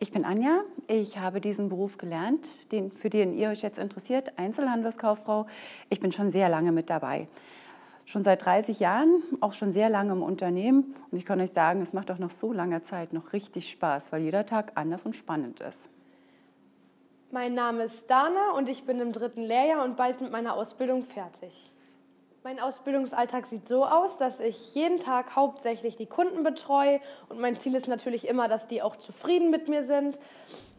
Ich bin Anja. Ich habe diesen Beruf gelernt, den, für den ihr euch jetzt interessiert, Einzelhandelskauffrau. Ich bin schon sehr lange mit dabei. Schon seit 30 Jahren, auch schon sehr lange im Unternehmen. Und ich kann euch sagen, es macht auch nach so langer Zeit noch richtig Spaß, weil jeder Tag anders und spannend ist. Mein Name ist Dana und ich bin im dritten Lehrjahr und bald mit meiner Ausbildung fertig. Mein Ausbildungsalltag sieht so aus, dass ich jeden Tag hauptsächlich die Kunden betreue und mein Ziel ist natürlich immer, dass die auch zufrieden mit mir sind.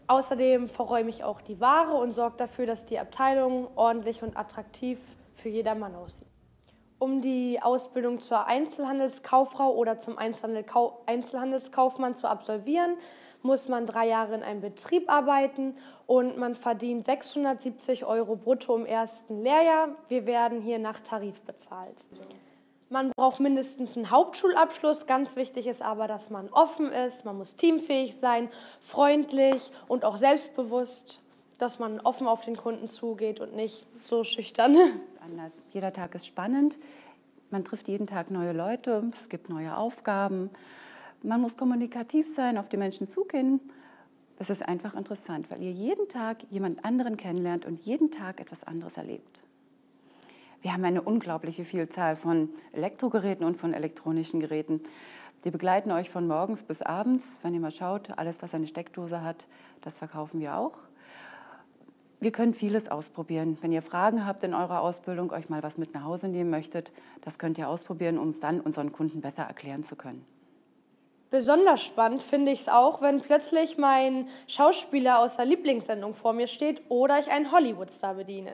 Außerdem verräume ich auch die Ware und sorge dafür, dass die Abteilung ordentlich und attraktiv für jedermann aussieht. Um die Ausbildung zur Einzelhandelskauffrau oder zum Einzelhandelskaufmann zu absolvieren, muss man drei Jahre in einem Betrieb arbeiten und man verdient 670 Euro brutto im ersten Lehrjahr. Wir werden hier nach Tarif bezahlt. Man braucht mindestens einen Hauptschulabschluss. Ganz wichtig ist aber, dass man offen ist, man muss teamfähig sein, freundlich und auch selbstbewusst, dass man offen auf den Kunden zugeht und nicht so schüchtern. Anders. Jeder Tag ist spannend. Man trifft jeden Tag neue Leute, es gibt neue Aufgaben. Man muss kommunikativ sein, auf die Menschen zugehen. Es ist einfach interessant, weil ihr jeden Tag jemand anderen kennenlernt und jeden Tag etwas anderes erlebt. Wir haben eine unglaubliche Vielzahl von Elektrogeräten und von elektronischen Geräten. Die begleiten euch von morgens bis abends. Wenn ihr mal schaut, alles, was eine Steckdose hat, das verkaufen wir auch. Wir können vieles ausprobieren. Wenn ihr Fragen habt in eurer Ausbildung, euch mal was mit nach Hause nehmen möchtet, das könnt ihr ausprobieren, um es dann unseren Kunden besser erklären zu können. Besonders spannend finde ich es auch, wenn plötzlich mein Schauspieler aus der Lieblingssendung vor mir steht oder ich einen Hollywoodstar bediene.